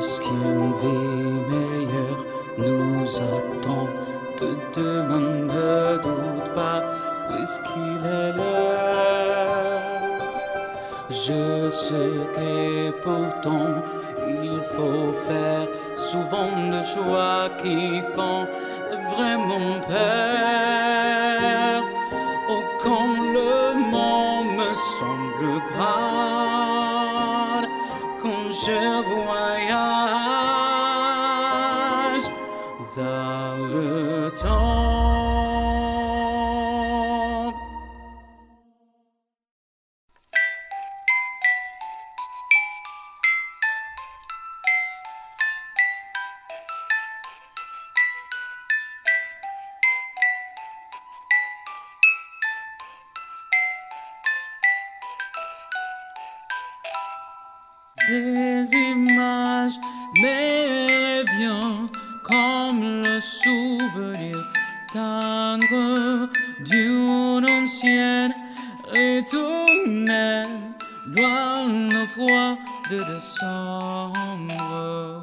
Qu'une vie meilleure nous attend De demain ne doute pas, puisqu'il est l'heure. Je sais que pourtant il faut faire souvent des choix qui font vraiment peur. Oh, quand le monde me semble grand, quand je voyage Des images mais viennent comme le souvenir tendre d'une ancienne retournée loin le froid de décembre.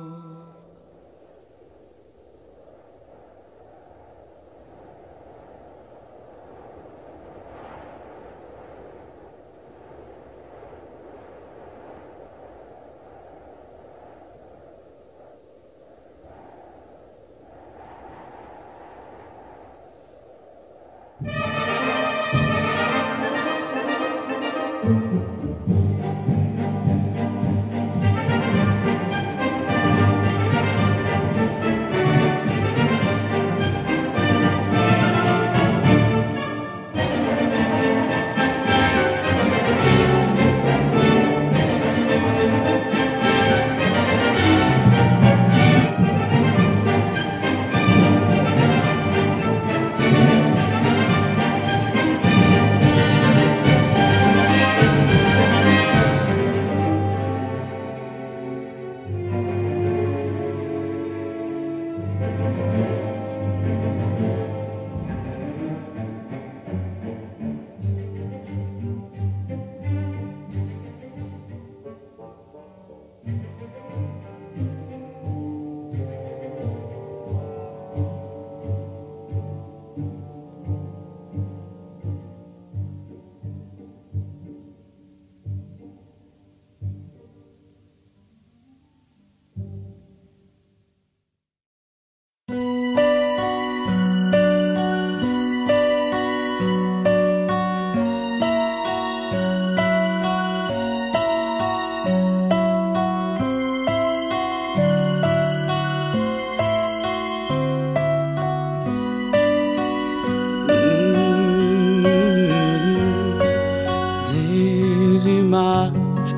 Des images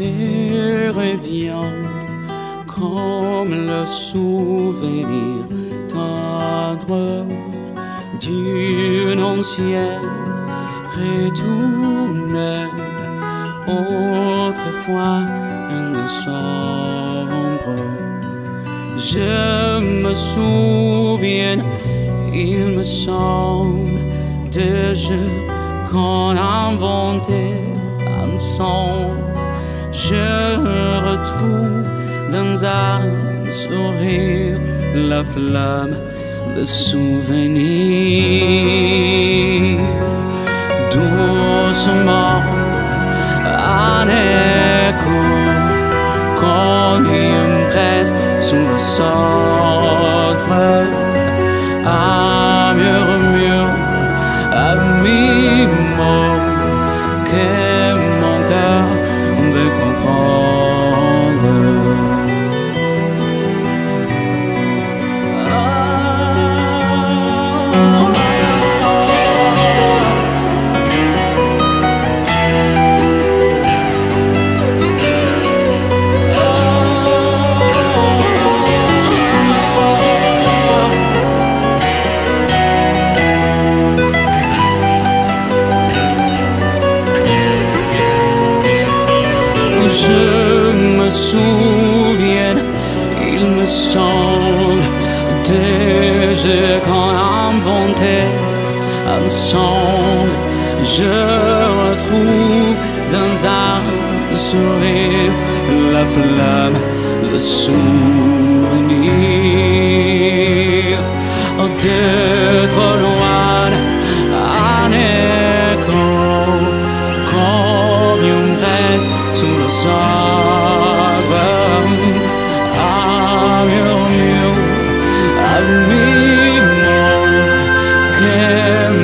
me reviennent comme le souvenir tendre d'une ancienne retournée autrefois en décembre. Je me souviens, il me semble, de jeux qu'on inventait Je retrouve dans un sourire la flamme de souvenir. Doucement, un écho comme une presse sous le centre. je me souviens, il me semble déjà qu'on inventait ensemble. Je retrouve dans un sourire la flamme, le souvenir oh, de trop. eyes soon as I'm your mule, admirons que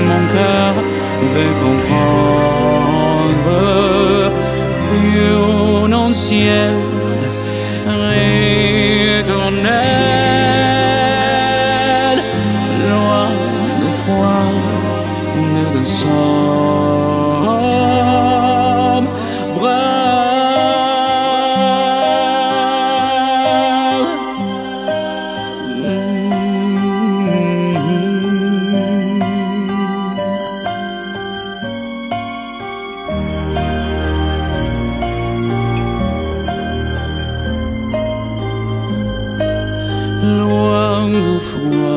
mon cœur veut comprendre une ancienne rétournelle, loin de froid, de sang. oh